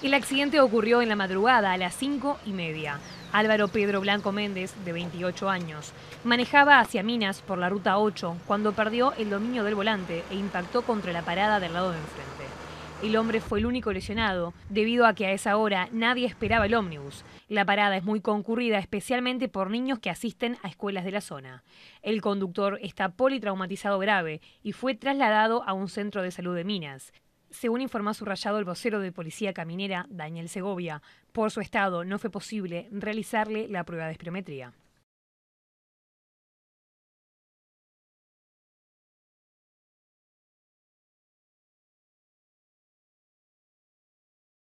El accidente ocurrió en la madrugada a las cinco y media. Álvaro Pedro Blanco Méndez, de 28 años, manejaba hacia Minas por la ruta 8 cuando perdió el dominio del volante e impactó contra la parada del lado de enfrente. El hombre fue el único lesionado, debido a que a esa hora nadie esperaba el ómnibus. La parada es muy concurrida, especialmente por niños que asisten a escuelas de la zona. El conductor está politraumatizado grave y fue trasladado a un centro de salud de Minas. Según informó subrayado el vocero de Policía Caminera, Daniel Segovia, por su estado no fue posible realizarle la prueba de espirometría.